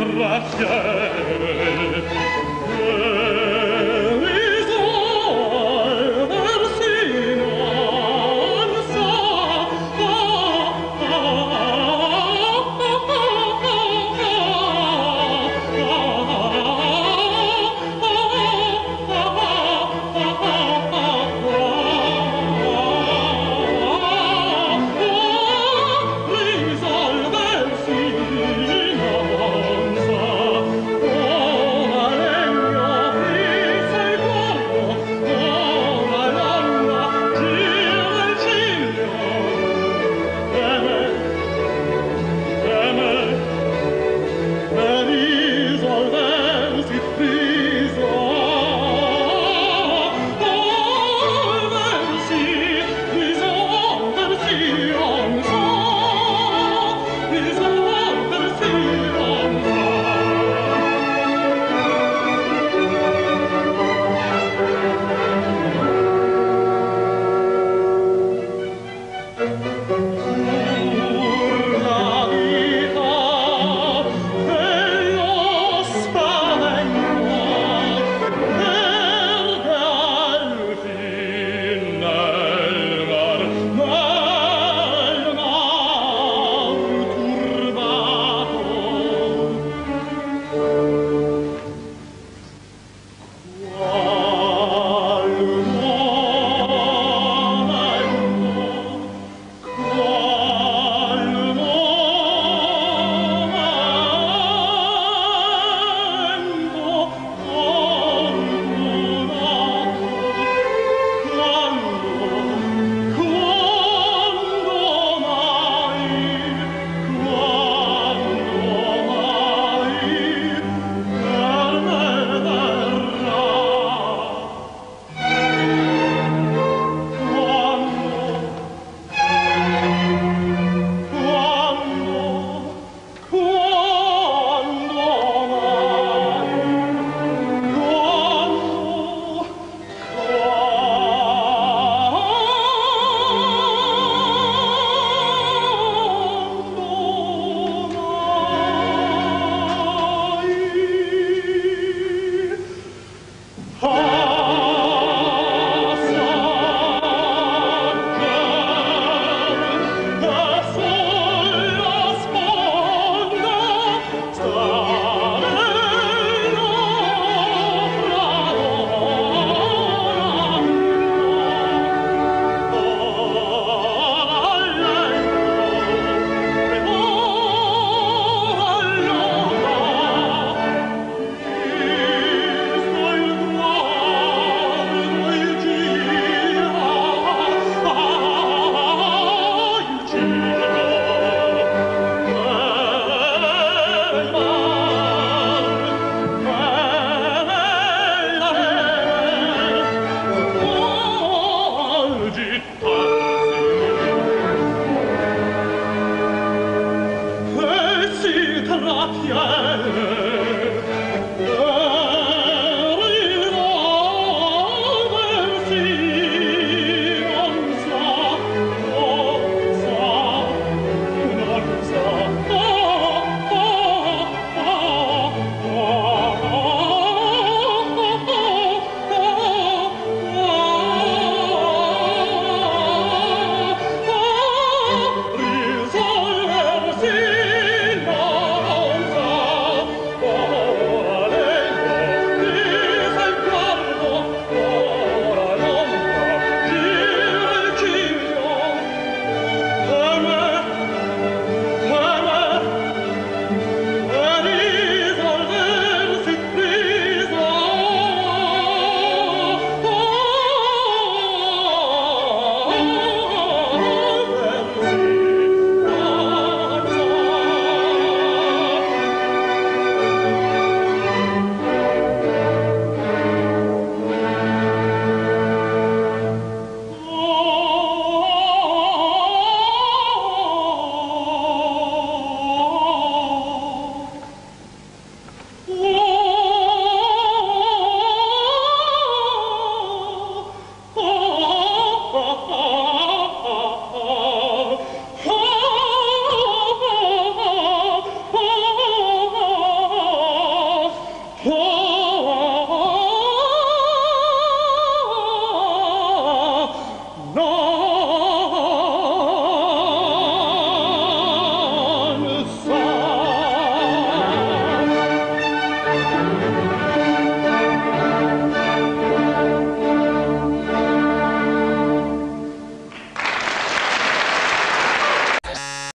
trafiel